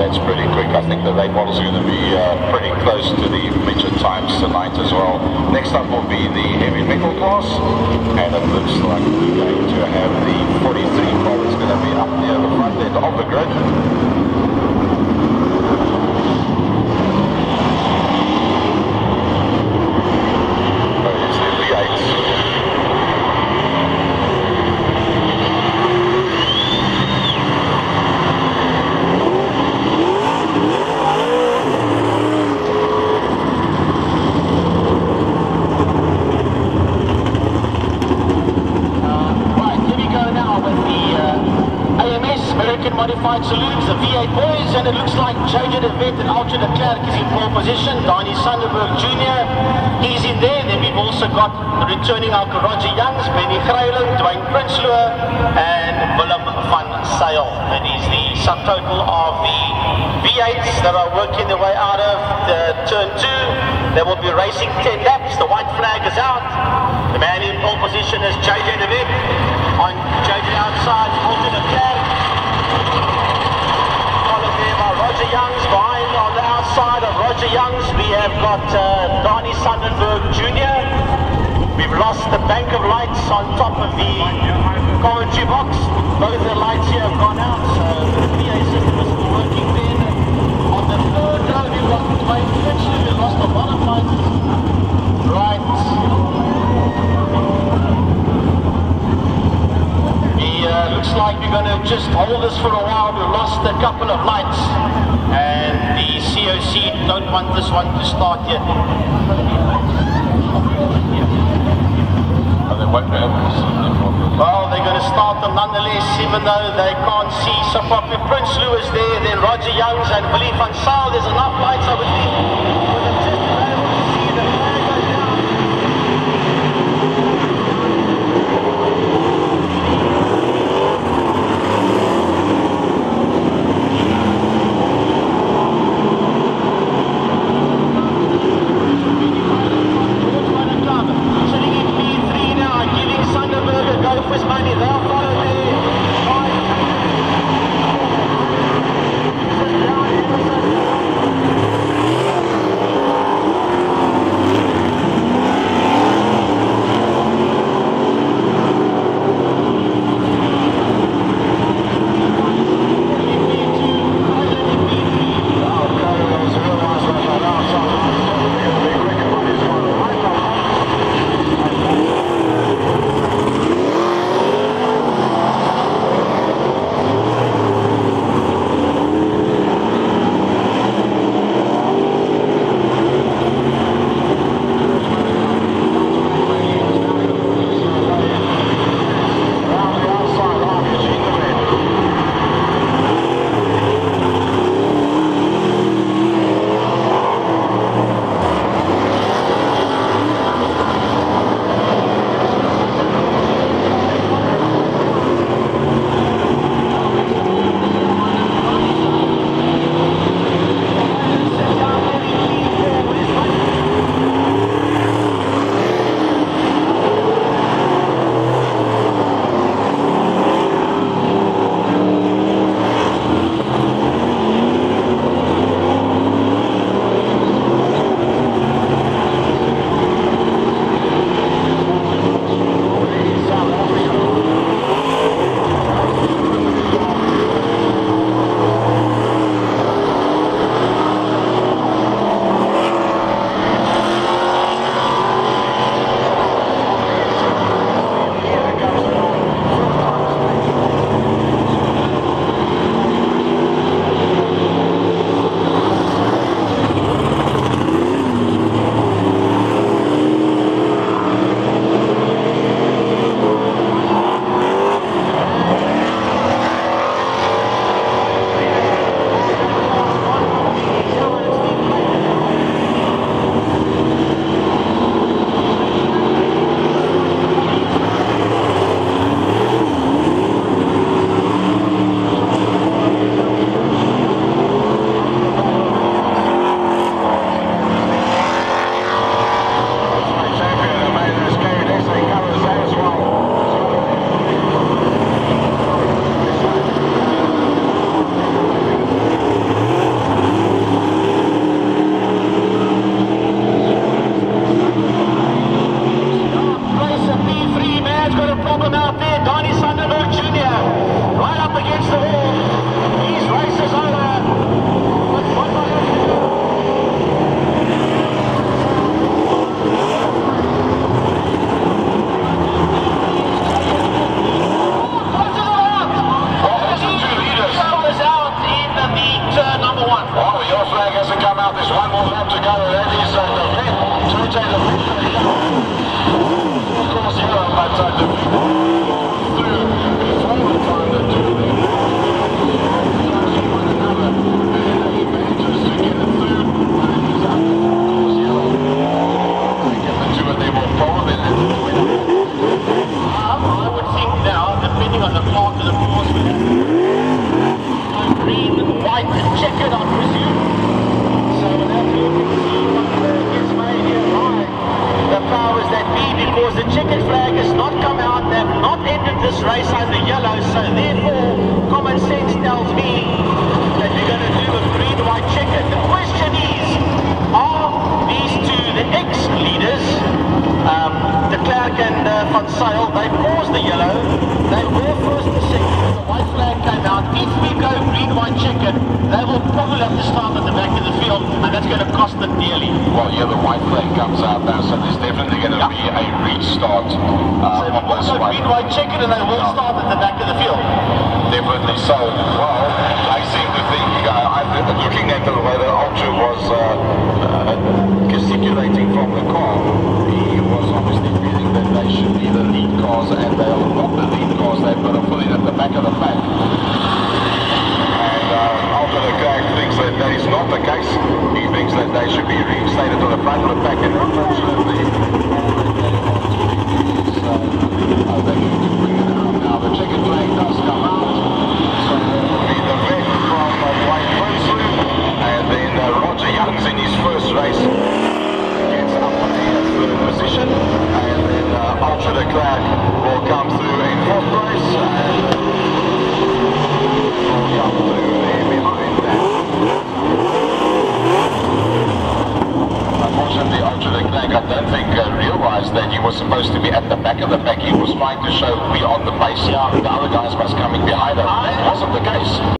that's pretty quick. I think the late models are going to be uh, pretty close to the mentioned times tonight as well. Next up will be the heavy metal class, and it looks like we're going to have the 43 car is going to be up near the front end of the grid. Modified Saloons, the V8 boys, and it looks like JJ De Wet and Archer de Klerk is in pole position. Donnie Sunderberg Jr. is in there. Then we've also got returning our Roger Youngs, Benny Greyland, Dwayne Prinsloo, and Willem van Zyl. That is the subtotal of the V8s that are working their way out of the turn two. They will be racing 10 laps. The white flag is out. The man in pole position is JJ De Wet. On JJ outside, Archer de Klerk. Followed there by Roger Youngs. Behind on the outside of Roger Youngs, we have got uh, Donnie Sunderberg Jr. We've lost the bank of lights on top of the commentary box. Both the lights here have gone out, so the PA system is still working then. On the third row, we've got Dwayne Fitchley. We've lost a lot of lights. Right. uh, looks like we're going to just hold this for a while. We lost a couple of lights and the COC don't want this one to start yet. Well, they're going to start them nonetheless, even though they can't see. So Prinsloo there, then Roger Youngs and Willie van Zyl. There's enough lights, I would Milão para o JJ De Wet. Of course, yellow, but uh, the through before the time that two of them crossed one another. And he manages to get it through. But it is up. Of course, yellow. They get the two of them will probably let them win. Um, I would think now, depending on the part of the course, with green, white, and checkered, I presume. So we'll have to look and see what uh, gets made here by the powers that be, because the checkered flag has not come out. They have not entered this race under yellow, so therefore, common sense tells me that we're going to do a green, white, checkered. The question is, are these two the ex-leaders um, de Klerk and uh, Van Zyl, they paused the yellow. They were first and second. The white flag came out. If we go green, white, checkered, they will probably have to start at the back of the field, and that's going to cost them dearly. Well, yeah, the white flag comes out now, so there's definitely going to Yeah. be a restart uh, if of we this go one. green, white, checkered, and they will start at the back of the field. Definitely so. Well, I seem to think, uh, I, looking at the way the Ultra was uh, uh, gesticulating from the car, he was obviously feeling that they should be the lead cars, and they are not the lead cars. They've got to put it at the back of the pack. And uh, Ultra de Klerk thinks that that is not the case. He thinks that they should be reinstated to the front of the pack, and out now. The checkered flag does come out. So be the red from White Prinsloo. And then uh, Roger Youngs in his first race gets up in a third position. And then uh, Ultra de will come through in fourth place. And will come through there behind that. Unfortunately, Ultra de Klerk, I don't think, uh, realized that he was supposed to be at the back of the pack. He was trying to show we are on the pace. The other guys must coming behind us. That wasn't the case.